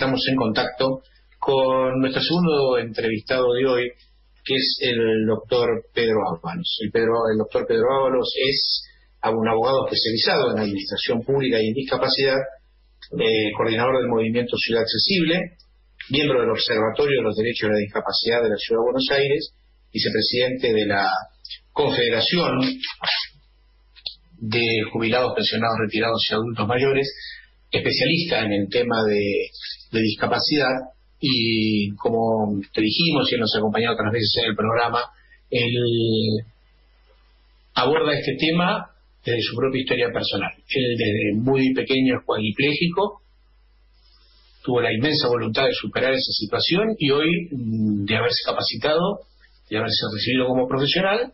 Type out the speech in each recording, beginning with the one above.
estamos en contacto con nuestro segundo entrevistado de hoy, que es el doctor Pedro Ábalos. El, doctor Pedro Ábalos es un abogado especializado en Administración Pública y en Discapacidad, eh, coordinador del movimiento Ciudad Accesible, miembro del Observatorio de los Derechos de la Discapacidad de la Ciudad de Buenos Aires, vicepresidente de la Confederación de Jubilados, Pensionados, Retirados y Adultos Mayores, especialista en el tema de, discapacidad y como te dijimos y nos ha acompañado otras veces en el programa, él aborda este tema desde su propia historia personal. Él desde muy pequeño es cuadripléjico, tuvo la inmensa voluntad de superar esa situación y hoy mm, de haberse capacitado, de haberse recibido como profesional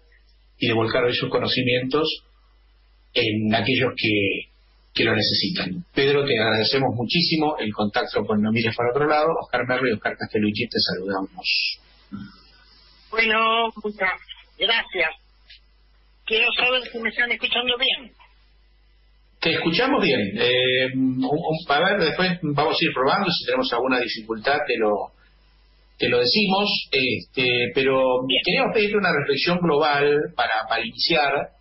y de volcar hoy sus conocimientos en aquellos que, que lo necesitan. Pedro, te agradecemos muchísimo el contacto con No Mires para otro lado. Oscar Merlo y Oscar Castellucci te saludamos. Bueno, muchas gracias. Quiero saber si me están escuchando bien. Te escuchamos bien. Eh, a ver, después vamos a ir probando. Si tenemos alguna dificultad, te lo, te lo decimos. Este, pero queríamos pedirte una reflexión global para, para iniciar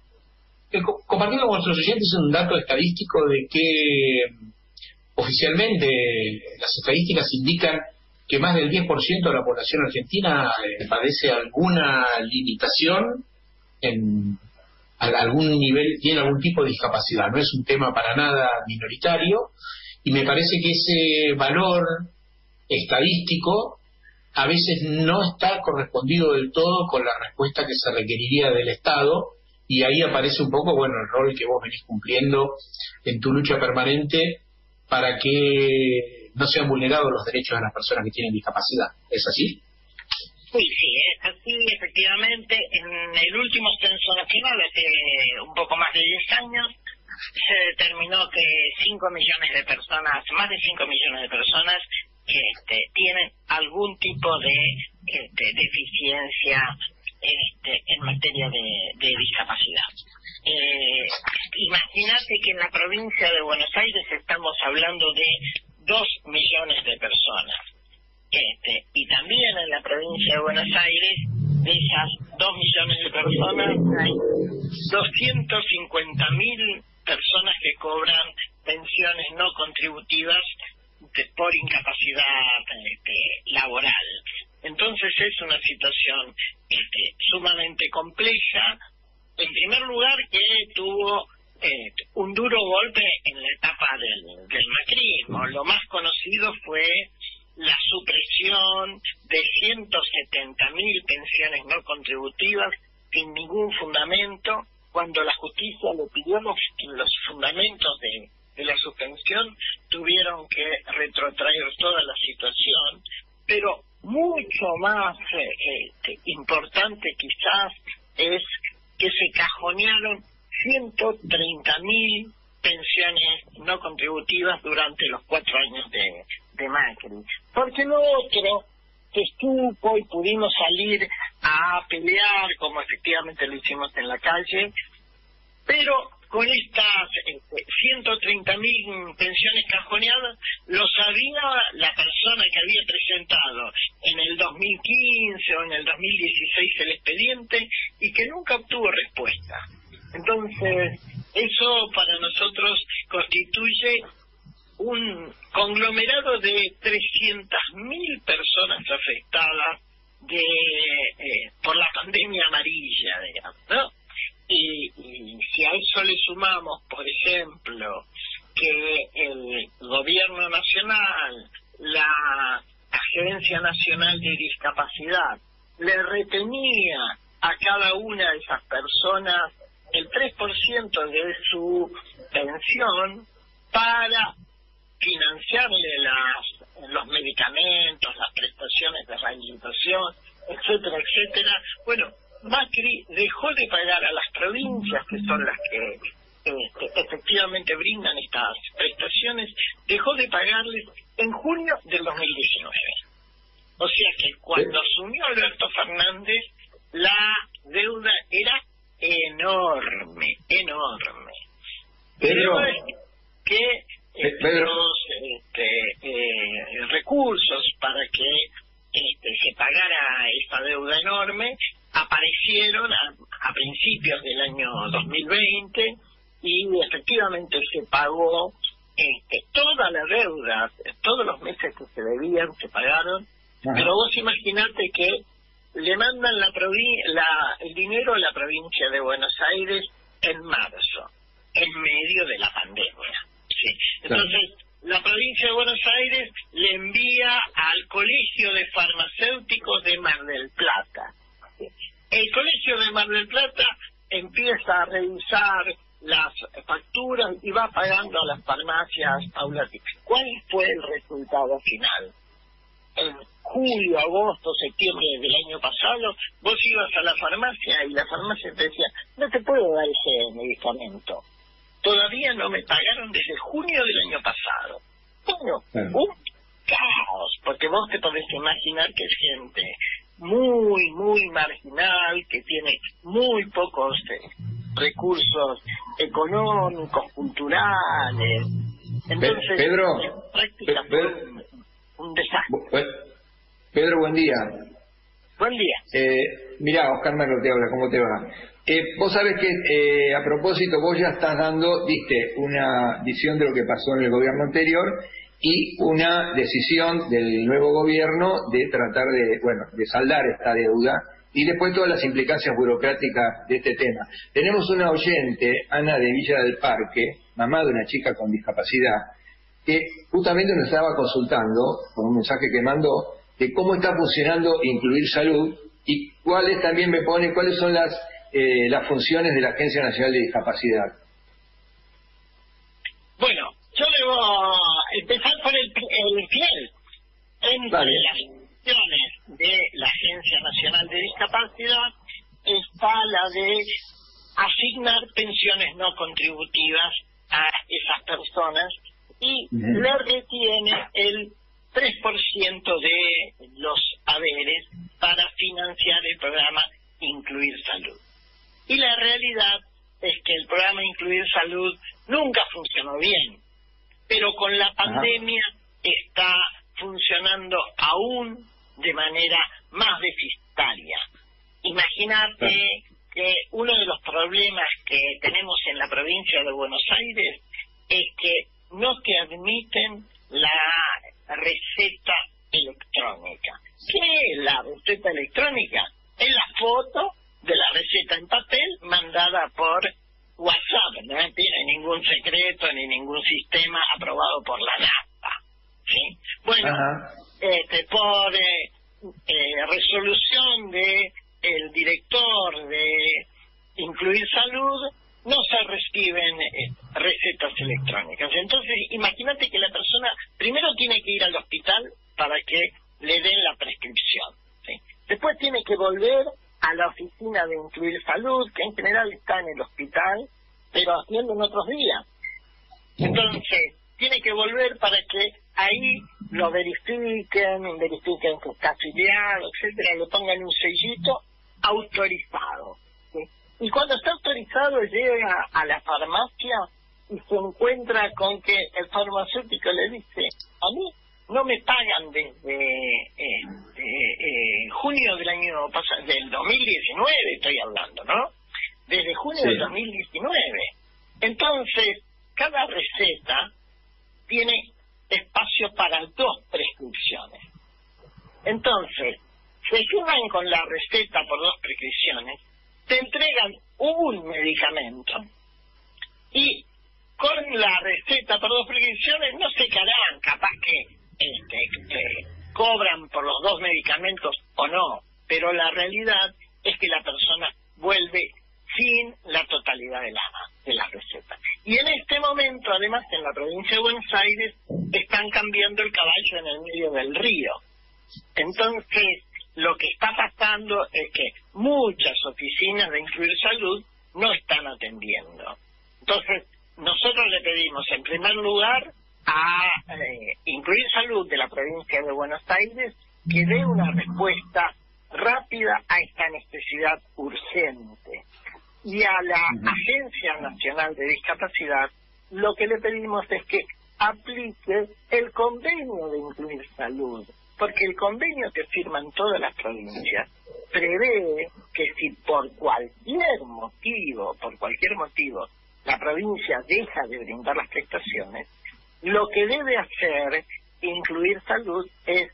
compartir con nuestros oyentes un dato estadístico de que oficialmente las estadísticas indican que más del 10% de la población argentina eh, padece alguna limitación en algún nivel, tiene algún tipo de discapacidad. No es un tema para nada minoritario y me parece que ese valor estadístico a veces no está correspondido del todo con la respuesta que se requeriría del Estado y ahí aparece un poco, bueno, el rol que vos venís cumpliendo en tu lucha permanente para que no sean vulnerados los derechos de las personas que tienen discapacidad. ¿Es así? Sí, sí, es así, efectivamente. En el último censo nacional, hace un poco más de 10 años, se determinó que 5 millones de personas, más de 5 millones de personas, este, tienen algún tipo de este, deficiencia este, en materia de, discapacidad. Eh, Imagínate que en la provincia de Buenos Aires estamos hablando de dos millones de personas. Este, y también en la provincia de Buenos Aires, de esas dos millones de personas, hay 250 mil personas que cobran pensiones no contributivas por incapacidad este, laboral. Entonces es una situación este, sumamente compleja. En primer lugar, que tuvo eh, un duro golpe en la etapa del, del macrismo. Lo más conocido fue la supresión de 170.000 pensiones no contributivas sin ningún fundamento, cuando la justicia le pidió los, los fundamentos de, de la suspensión, tuvieron que retrotraer toda la situación, pero mucho más eh, este, importante quizás es que se cajonearon 130.000 pensiones no contributivas durante los cuatro años de, de Macri. Porque lo otro que estuvo y pudimos salir a pelear, como efectivamente lo hicimos en la calle, pero con estas este, 130 mil pensiones cajoneadas, lo sabía la persona que había presentado en el 2015 o en el 2016 el expediente y que nunca obtuvo respuesta. Entonces, eso para nosotros constituye un conglomerado de 300.000 personas afectadas de eh, por la pandemia amarilla, digamos, ¿no? Y, si a eso le sumamos, por ejemplo, que el gobierno nacional, la Agencia Nacional de Discapacidad, le retenía a cada una de esas personas el 3% de su pensión para financiarle las, los medicamentos, las prestaciones de rehabilitación, etcétera, etcétera. Bueno, Macri dejó de pagar a las provincias, que son las que este, efectivamente brindan estas prestaciones, dejó de pagarles en junio del 2019. O sea que cuando asumió Alberto Fernández, la deuda era enorme, enorme. Pero que eh, los este, eh, informe aparecieron a, principios del año 2020 y efectivamente se pagó este, toda la deuda, todos los meses que se debían se pagaron, pero vos imaginate que le mandan la, la el dinero a la provincia de Buenos Aires en marzo, en medio de la pandemia. ¿sí? Entonces, la provincia de Buenos Aires le envía al Colegio de Farmacéuticos de Mar del Plata. El Colegio de Mar del Plata empieza a revisar las facturas y va pagando a las farmacias paulatinamente. ¿Cuál fue el resultado final? En julio, agosto, septiembre del año pasado, vos ibas a la farmacia y la farmacia te decía, no te puedo dar ese medicamento todavía no me pagaron desde junio del año pasado. Bueno, un caos, porque vos te podés imaginar que es gente muy, muy marginal, que tiene muy pocos eh, recursos económicos, culturales. Entonces, Pedro, prácticamente un, desastre. Pedro, buen día. Buen día. Eh, mira, Oscar Merlo te habla, ¿cómo te va? Eh, vos sabés que eh, a propósito vos ya estás dando, diste una visión de lo que pasó en el gobierno anterior y una decisión del nuevo gobierno de tratar de, bueno, de saldar esta deuda y después todas las implicancias burocráticas de este tema. Tenemos una oyente, Ana de Villa del Parque, mamá de una chica con discapacidad, que justamente nos estaba consultando, con un mensaje que mandó, de cómo está funcionando Incluir Salud y cuáles también me pone, cuáles son las eh, las funciones de la Agencia Nacional de Discapacidad? Bueno, yo debo empezar por el, el fiel. Entre las de la Agencia Nacional de Discapacidad está la de asignar pensiones no contributivas a esas personas y le retiene el 3% de los haberes para financiar el programa Incluir Salud. Y la realidad es que el programa Incluir Salud nunca funcionó bien, pero con la pandemia funcionando aún de manera más deficitaria. Que uno de los problemas que tenemos en la provincia de Buenos Aires es que no te admiten la receta electrónica. ¿Qué es la receta electrónica? Es la foto de la receta en papel mandada por WhatsApp, no tiene ningún secreto ni ningún sistema aprobado por la NASA. ¿sí? Bueno, este, por eh, resolución de el director de Incluir Salud, no se reciben eh, recetas electrónicas. Entonces, imagínate que la persona primero tiene que ir al hospital para que le den la prescripción. ¿sí? Después tiene que volver a la oficina de Incluir Salud, que en general está en el hospital, pero haciendo en otros días. Entonces, tiene que volver para que ahí lo verifiquen, verifiquen que está afiliado, etcétera, le pongan un sellito autorizado. Y cuando está autorizado llega a la farmacia y se encuentra con que el farmacéutico le dice, a mí no me pagan desde eh, eh, junio del año pasado, del 2019 estoy hablando, ¿no? Desde junio del 2019. Entonces, cada receta tiene espacio para dos prescripciones. Entonces, se firman con la receta por dos prescripciones, te entregan un medicamento y con la receta por dos prescripciones no se quedarán, capaz que este, cobran por los dos medicamentos o no, pero la realidad es que la persona vuelve sin la totalidad de la, de las recetas. Y en este momento, además, en la provincia de Buenos Aires, están cambiando el caballo en el medio del río. Entonces, lo que está pasando es que muchas oficinas de Incluir Salud no están atendiendo. Entonces, nosotros le pedimos, en primer lugar, a eh, incluir salud de la provincia de Buenos Aires que dé una respuesta rápida a esta necesidad urgente. Y a la Agencia Nacional de Discapacidad lo que le pedimos es que aplique el convenio de incluir salud, porque el convenio que firman todas las provincias prevé que si por cualquier motivo, por cualquier motivo, la provincia deja de brindar las prestaciones, lo que debe hacer incluir salud es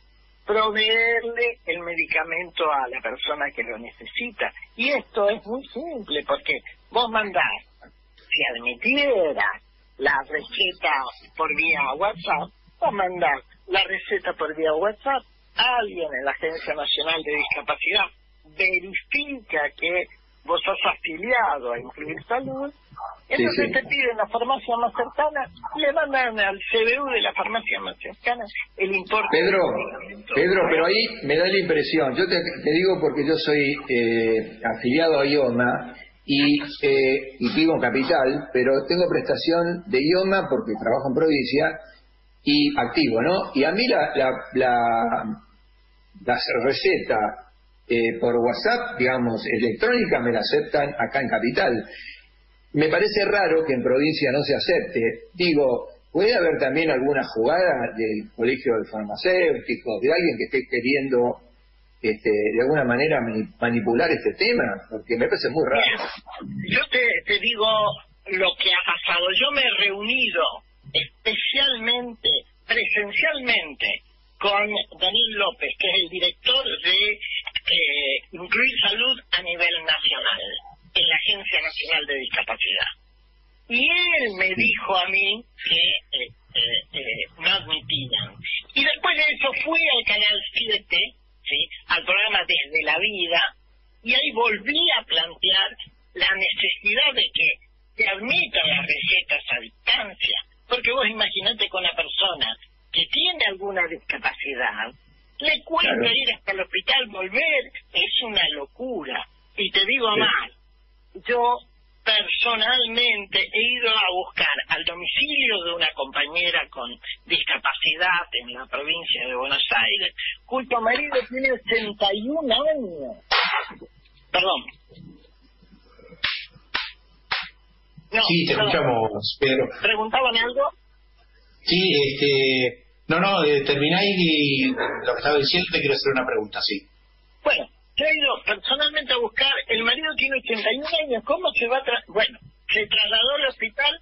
proveerle el medicamento a la persona que lo necesita. Y esto es muy simple, porque vos mandás, si admitiera la receta por vía WhatsApp, vos mandás la receta por vía WhatsApp, alguien en la Agencia Nacional de Discapacidad. Verifica que vos sos afiliado a Incluir Salud, entonces te piden la farmacia más cercana, le mandan al CBU de la farmacia más cercana el importe. Pedro, Pedro, pero ahí me da la impresión, yo te, digo porque yo soy eh, afiliado a IOMA y, eh, y vivo en Capital, pero tengo prestación de IOMA porque trabajo en provincia y activo, ¿no? Y a mí la, la, la, la receta eh, por WhatsApp, digamos, electrónica, me la aceptan acá en Capital. Me parece raro que en provincia no se acepte. Digo, puede haber también alguna jugada del colegio de farmacéuticos, de alguien que esté queriendo este, de alguna manera manipular este tema, porque me parece muy raro. Yo te, te digo lo que ha pasado. Yo me he reunido especialmente, presencialmente, con Daniel López, que es el director de eh, Incluir Salud a nivel nacional, en la Agencia Nacional de Discapacidad. Y él me dijo a mí que eh, eh, no admitían. Y después de eso fui al Canal 7, ¿sí? al programa Desde la Vida, y ahí volví a plantear la necesidad de que se admitan las recetas a distancia, porque vos imaginate con la persona que tiene alguna discapacidad, le cuesta ir hasta el hospital, volver, es una locura. Y te digo más, yo personalmente he ido a buscar al domicilio de una compañera con discapacidad en la provincia de Buenos Aires, cuyo marido tiene 81 años. Perdón. sí, te escuchamos, Pedro. ¿Preguntaban algo? Sí, este, no, no, eh, termináis y lo que estaba diciendo te quiero hacer una pregunta, sí. Yo he ido personalmente a buscar, el marido tiene 81 años, ¿cómo se va a Bueno, se trasladó al hospital,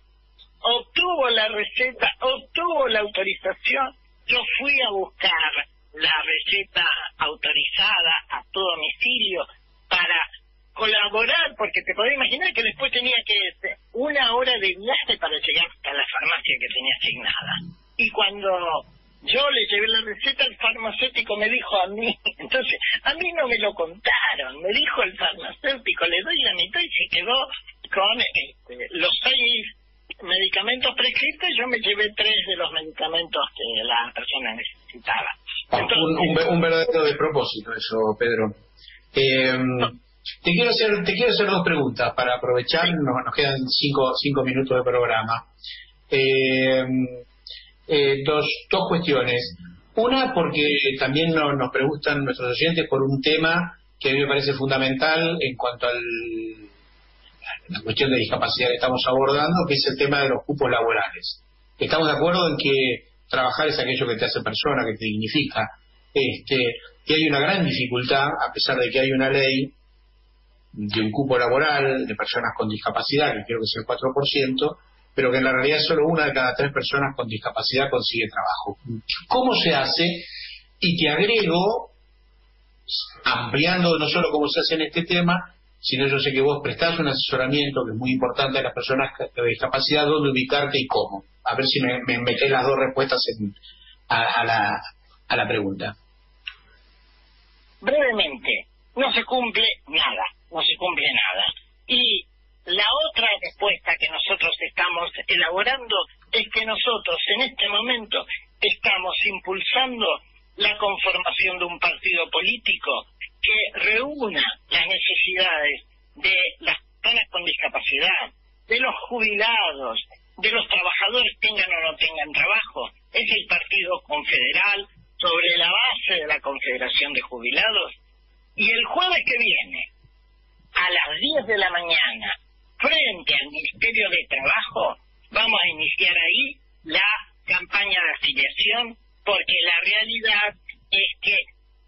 obtuvo la receta, obtuvo la autorización, yo fui a buscar la receta autorizada a tu domicilio para colaborar, porque te podés imaginar que después tenía que una hora de viaje para llegar a la farmacia que tenía asignada. Y cuando yo le llevé la receta, el farmacéutico me dijo a mí, entonces a mí no me lo contaron, me dijo el farmacéutico, le doy la mitad y se quedó con este, los seis medicamentos prescritos, yo me llevé tres de los medicamentos que la persona necesitaba. Ah, un, un, verdadero despropósito eso, Pedro. Eh, te quiero hacer, te quiero hacer dos preguntas para aprovechar, nos, nos quedan cinco, cinco minutos de programa. Eh, eh, dos, dos cuestiones. Una, porque también nos preguntan nuestros oyentes por un tema que a mí me parece fundamental en cuanto a la cuestión de discapacidad que estamos abordando, que es el tema de los cupos laborales. Estamos de acuerdo en que trabajar es aquello que te hace persona, que te dignifica. Este, que hay una gran dificultad, a pesar de que hay una ley, de un cupo laboral de personas con discapacidad, que creo que es el 4%, pero que en la realidad solo una de cada tres personas con discapacidad consigue trabajo. ¿Cómo se hace? Y te agrego, ampliando no solo cómo se hace en este tema, sino yo sé que vos prestás un asesoramiento que es muy importante a las personas con discapacidad, dónde ubicarte y cómo. A ver si me, me las dos respuestas a, la, a la pregunta. Brevemente, no se cumple nada no se cumple nada. Y la otra respuesta que nosotros estamos elaborando es que nosotros en este momento estamos impulsando la conformación de un partido político que reúna las necesidades de las personas con discapacidad, de los jubilados, de los trabajadores tengan o no tengan trabajo. Es el Partido Confederal sobre la base de la Confederación de Jubilados. Y el jueves que viene, a las 10 de la mañana frente al Ministerio de Trabajo, vamos a iniciar ahí la campaña de afiliación porque la realidad es que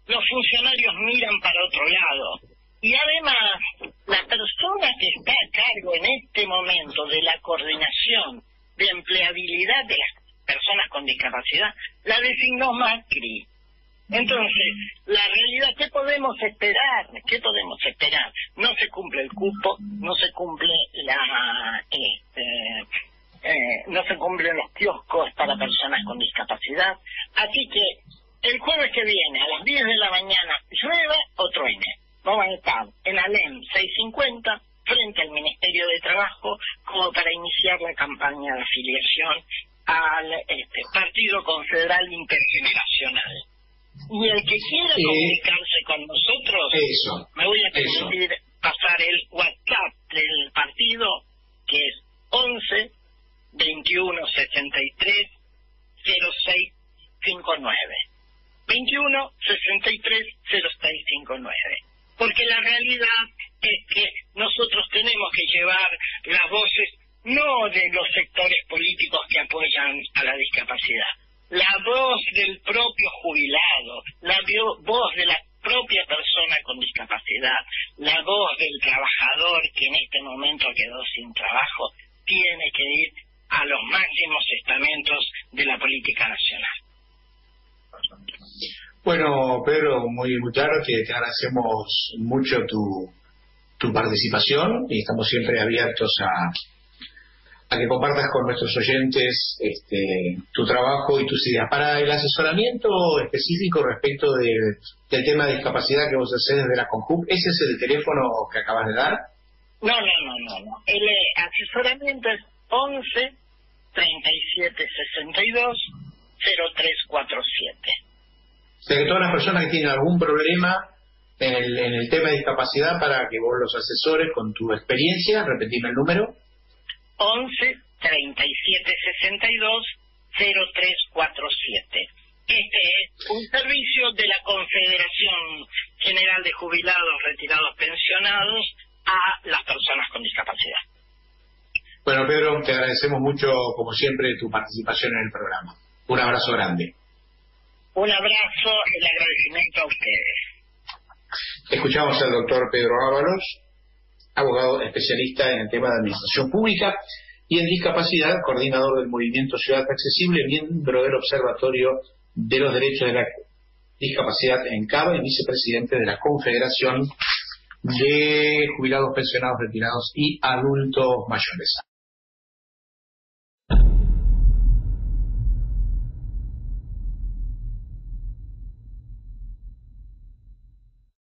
los funcionarios miran para otro lado. Y además, la persona que está a cargo en este momento de la coordinación de empleabilidad de las personas con discapacidad, la designó Macri. Entonces, la realidad, ¿qué podemos esperar? ¿Qué podemos esperar? No se cumple el cupo, no se cumple la, este, eh, no se cumplen los kioscos para personas con discapacidad. Así que el jueves que viene, a las 10 de la mañana, llueva o truene. Vamos a estar en Alem 650 frente al Ministerio de Trabajo como para iniciar la campaña de afiliación al este, Partido Confederal Intergeneracional. Y el que quiera comunicarse con nosotros, me voy a permitir pasar el WhatsApp del partido, que es 11 21 63 06 59. 21 63 06 59. Porque la realidad es que nosotros tenemos que llevar las voces no de los sectores políticos que apoyan a la discapacidad, la voz del propio jubilado, la voz de la propia persona con discapacidad, la voz del trabajador que en este momento quedó sin trabajo, tiene que ir a los máximos estamentos de la política nacional. Bueno, Pedro, muy, muy claro que te agradecemos mucho tu, tu participación y estamos siempre abiertos a, a que compartas con nuestros oyentes este, tu trabajo y tus ideas. Para el asesoramiento específico respecto del tema de discapacidad que vos haces desde la CONJUP, ¿ese es el teléfono que acabas de dar? No, no, no, no. no. El eh, asesoramiento es 11 37 62 0347. O sea que todas las personas que tienen algún problema en el, en el tema de discapacidad para que vos los asesores con tu experiencia, repetime el número. 11 37 62 0347. Este es un servicio de la Confederación General de Jubilados, Retirados, Pensionados a las personas con discapacidad. Bueno, Pedro, te agradecemos mucho, como siempre, tu participación en el programa. Un abrazo grande. Un abrazo, y el agradecimiento a ustedes. Escuchamos al doctor Pedro Ábalos, abogado especialista en el tema de administración pública y en discapacidad, coordinador del movimiento Ciudad Accesible, miembro del Observatorio de los Derechos de la Discapacidad en Cava y vicepresidente de la Confederación de Jubilados, Pensionados, Retirados y Adultos Mayores.